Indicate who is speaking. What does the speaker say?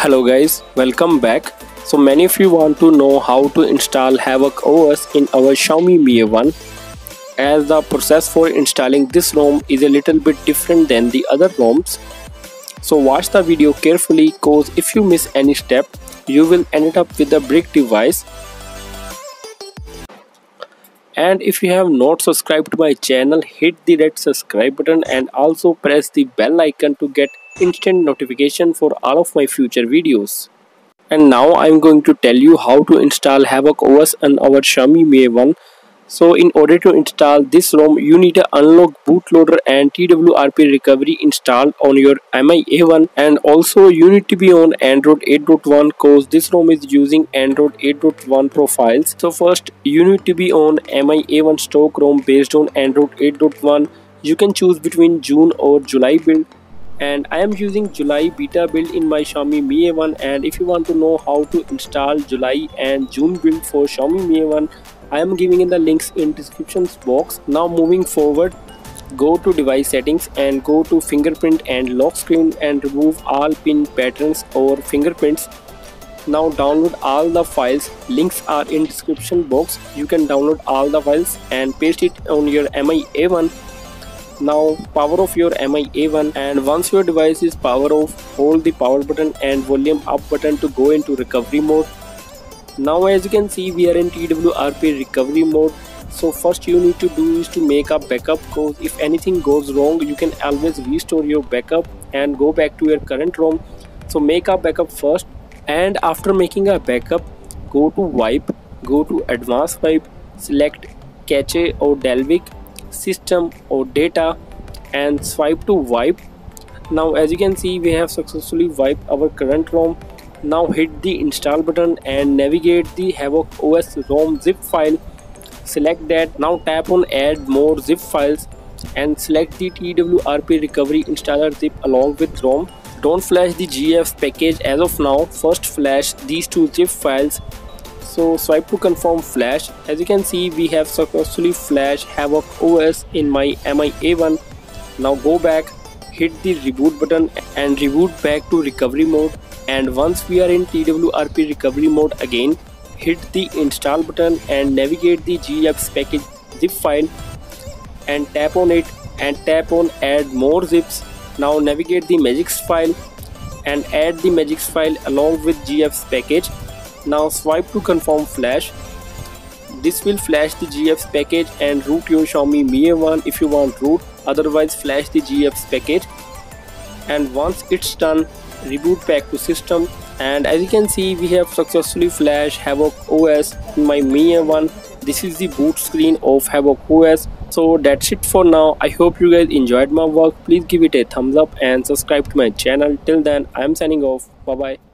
Speaker 1: Hello guys, welcome back. So many of you want to know how to install Havoc OS in our Xiaomi Mi A1 as the process for installing this ROM is a little bit different than the other ROMs. So watch the video carefully cause if you miss any step you will end up with a brick device. And if you have not subscribed to my channel hit the red subscribe button and also press the bell icon to get instant notification for all of my future videos. And now I'm going to tell you how to install Havoc OS on our Xiaomi Mi A1 so in order to install this ROM, you need to unlock bootloader and TWRP recovery installed on your Mi A1 and also you need to be on Android 8.1 cause this ROM is using Android 8.1 profiles. So first you need to be on Mi A1 stock ROM based on Android 8.1. You can choose between June or July build and I am using July beta build in my Xiaomi Mi A1 and if you want to know how to install July and June build for Xiaomi Mi A1 I am giving in the links in descriptions box. Now moving forward, go to device settings and go to fingerprint and lock screen and remove all pin patterns or fingerprints. Now download all the files, links are in description box. You can download all the files and paste it on your Mi A1 now power off your Mi A1 and once your device is power off hold the power button and volume up button to go into recovery mode. Now as you can see we are in TWRP recovery mode. So first you need to do is to make a backup cause if anything goes wrong you can always restore your backup and go back to your current ROM. So make a backup first and after making a backup go to wipe go to advanced wipe select cache or dalvik system or data and swipe to wipe now as you can see we have successfully wiped our current ROM now hit the install button and navigate the Havoc OS ROM zip file. Select that. Now tap on add more zip files and select the TWRP recovery installer zip along with ROM. Don't flash the GF package as of now. First flash these two zip files. So swipe to confirm flash. As you can see we have successfully flashed Havoc OS in my Mi A1. Now go back, hit the reboot button and reboot back to recovery mode and once we are in TWRP recovery mode again hit the install button and navigate the GFX package zip file and tap on it and tap on add more zips now navigate the Magisk file and add the Magisk file along with GFX package now swipe to confirm flash. This will flash the GFX package and root your Xiaomi Mi A1 if you want root otherwise flash the GFX package. And once it's done reboot back to system. And as you can see we have successfully flashed Havoc OS in my Mi A1 this is the boot screen of Havoc OS so that's it for now. I hope you guys enjoyed my work. Please give it a thumbs up and subscribe to my channel. Till then I am signing off. Bye bye